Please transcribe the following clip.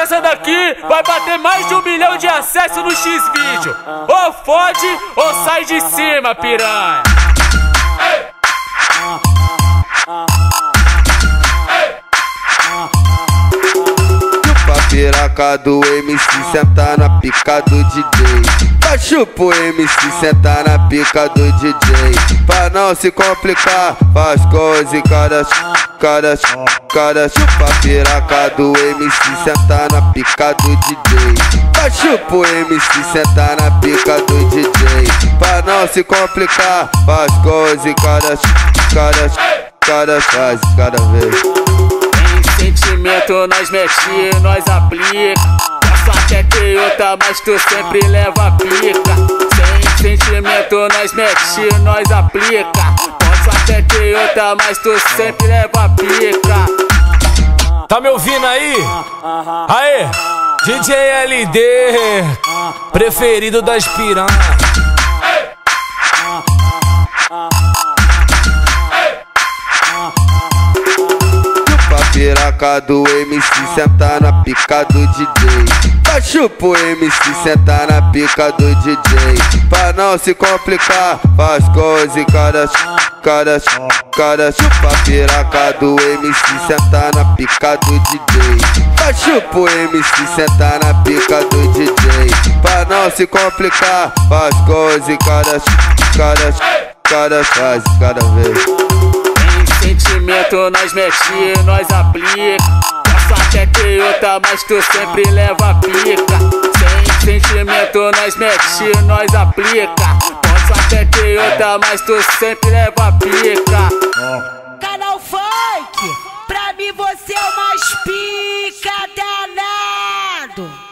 Essa daqui vai bater mais de um milhão de acessos no X-Vídeo. Ou fode ou sai de cima, piranha. piroca do MC sentar na pica do DJ. Chupa o MC sentar na pica do DJ. Pra não se complicar, faz coisa e cada, cada, cada chupa piroca do MC sentar na pica do DJ. Chupa o MC sentar na pica do DJ. Pra não se complicar, faz coisa e cada, cada, cada faz cada vez sentimento nós mete, nós aplica. Posso até ter outra, mas tu sempre leva pica. Sem sentimento nós mete, nós aplica. Posso até ter outra, mas tu sempre leva pica. Tá me ouvindo aí? Aê! DJ LD, preferido das piranhas. piroca do MC sentar na pica do DJ. Vai chupa o MC sentar na pica do DJ. Pra não se complicar, faz coisa e cada, cada, cada chupa piroca do MC sentar na pica do DJ. Vai chupa o MC sentar na pica do DJ. Pra não se complicar, faz coisa e cada, cada, cada faz cada vez sentimento nós mete, nós aplica. Posso até ter outra, mas tu sempre leva pica. Sem sentimento nós mete, nós aplica. Posso até ter outra, mas tu sempre leva pica. Canal Funk, pra mim você é o mais pica danado.